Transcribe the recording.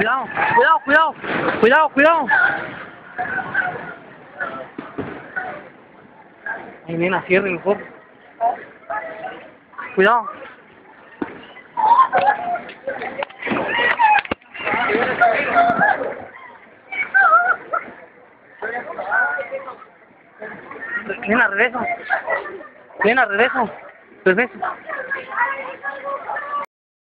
Cuidado, cuidado, cuidado, cuidado, cuidado. Ay, nena, cierre mejor. Cuidado. Nena, regresa. Nena, regreso. Regresa.